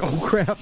Oh crap.